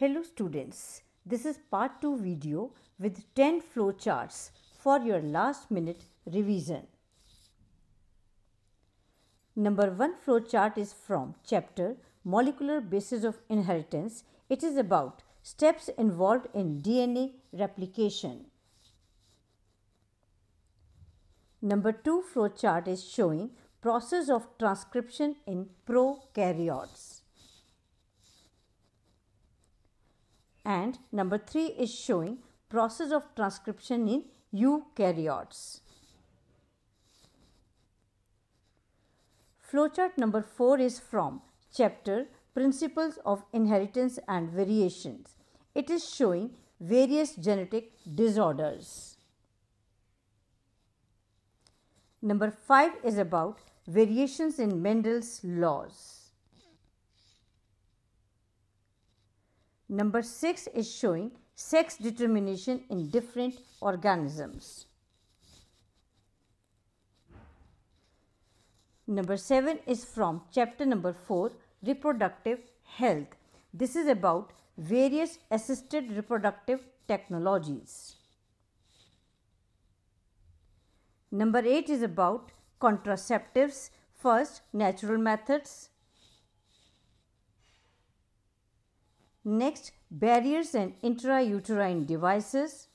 Hello students, this is part 2 video with 10 flowcharts for your last minute revision. Number 1 flowchart is from chapter Molecular Basis of Inheritance. It is about steps involved in DNA replication. Number 2 flowchart is showing process of transcription in prokaryotes. And number 3 is showing process of transcription in eukaryotes. Flowchart number 4 is from chapter Principles of Inheritance and Variations. It is showing various genetic disorders. Number 5 is about variations in Mendel's laws. Number 6 is showing sex determination in different organisms. Number 7 is from chapter number 4 reproductive health. This is about various assisted reproductive technologies. Number 8 is about contraceptives. First, natural methods. Next, barriers and intrauterine devices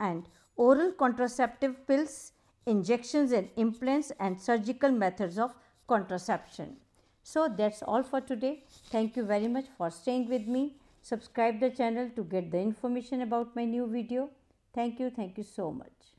and oral contraceptive pills, injections and implants and surgical methods of contraception. So that's all for today. Thank you very much for staying with me. Subscribe the channel to get the information about my new video. Thank you. Thank you so much.